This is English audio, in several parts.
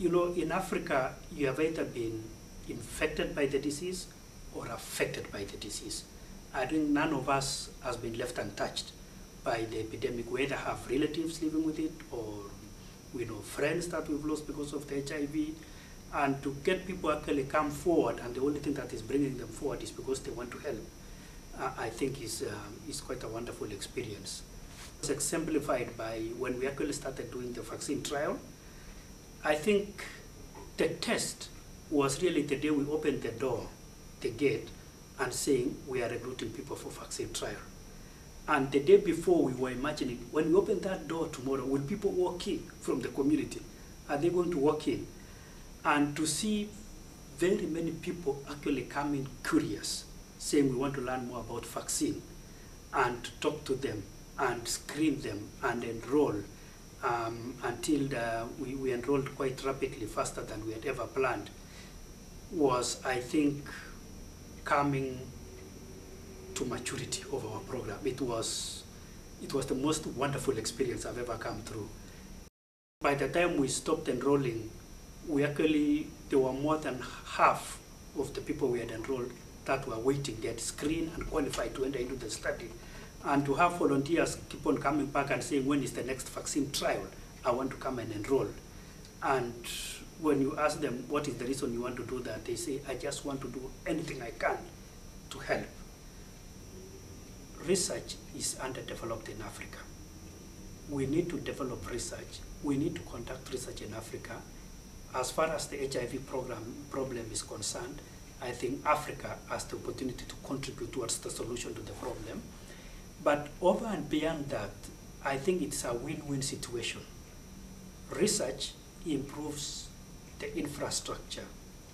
You know, in Africa, you have either been infected by the disease or affected by the disease. I think none of us has been left untouched by the epidemic. We either have relatives living with it or we know friends that we've lost because of the HIV. And to get people actually come forward, and the only thing that is bringing them forward is because they want to help, uh, I think is, uh, is quite a wonderful experience. It's exemplified by when we actually started doing the vaccine trial. I think the test was really the day we opened the door, the gate, and saying we are recruiting people for vaccine trial. And the day before, we were imagining when we open that door tomorrow, will people walk in from the community? Are they going to walk in? And to see very many people actually coming curious, saying we want to learn more about vaccine, and to talk to them and screen them and enroll um, until the, we, we enrolled quite rapidly, faster than we had ever planned, was, I think, coming to maturity of our program. It was, it was the most wonderful experience I've ever come through. By the time we stopped enrolling, we actually, there were more than half of the people we had enrolled that were waiting. They had screened and qualified to enter into the study. And to have volunteers keep on coming back and saying, when is the next vaccine trial? I want to come and enroll. And when you ask them, what is the reason you want to do that? They say, I just want to do anything I can to help. Research is underdeveloped in Africa. We need to develop research. We need to conduct research in Africa. As far as the HIV program problem is concerned, I think Africa has the opportunity to contribute towards the solution to the problem. But over and beyond that, I think it's a win-win situation. Research improves the infrastructure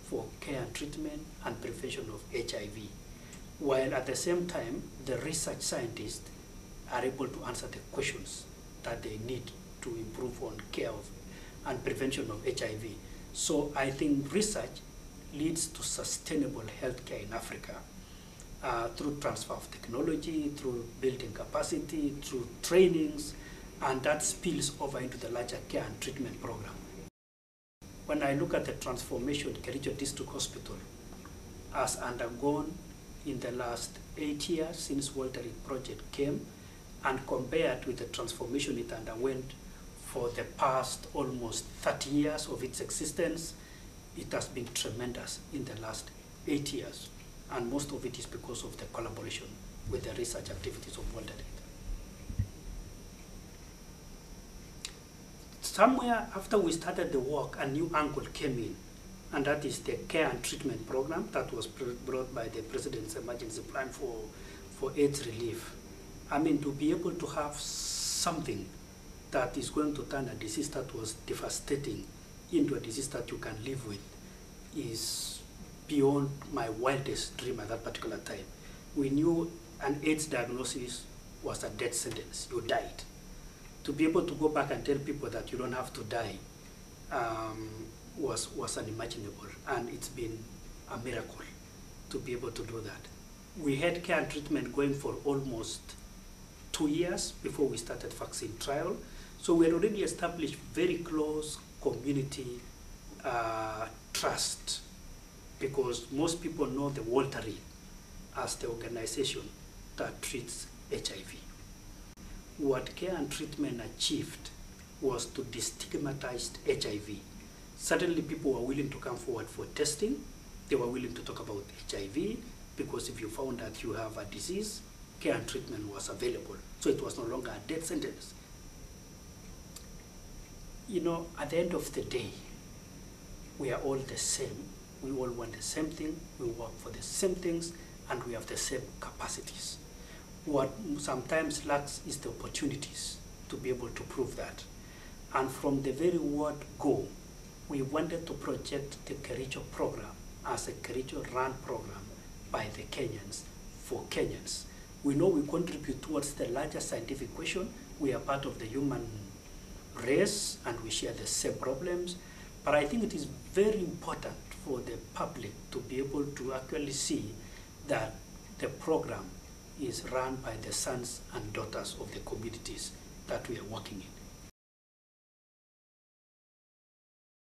for care and treatment and prevention of HIV, while at the same time, the research scientists are able to answer the questions that they need to improve on care of and prevention of HIV. So I think research leads to sustainable healthcare in Africa uh, through transfer of technology, through building capacity, through trainings, and that spills over into the larger care and treatment program. When I look at the transformation Kericho District Hospital has undergone in the last eight years since Walter Reed Project came, and compared with the transformation it underwent for the past almost 30 years of its existence, it has been tremendous in the last eight years. And most of it is because of the collaboration with the research activities of Walter Reed. Somewhere after we started the work, a new angle came in, and that is the care and treatment program that was brought by the President's Emergency Plan for, for AIDS relief. I mean, to be able to have something that is going to turn a disease that was devastating into a disease that you can live with is beyond my wildest dream at that particular time. We knew an AIDS diagnosis was a death sentence. You died. To be able to go back and tell people that you don't have to die um, was, was unimaginable. And it's been a miracle to be able to do that. We had care and treatment going for almost two years before we started vaccine trial. So we had already established very close community uh, trust because most people know the Walter Reed as the organization that treats HIV. What care and treatment achieved was to destigmatize HIV. Suddenly people were willing to come forward for testing. They were willing to talk about HIV because if you found that you have a disease, care and treatment was available. So it was no longer a death sentence. You know, at the end of the day, we are all the same. We all want the same thing, we work for the same things, and we have the same capacities. What sometimes lacks is the opportunities to be able to prove that. And from the very word go, we wanted to project the Kericho program as a Kericho run program by the Kenyans for Kenyans. We know we contribute towards the larger scientific question. We are part of the human race and we share the same problems. But I think it is very important for the public to be able to actually see that the program is run by the sons and daughters of the communities that we are working in.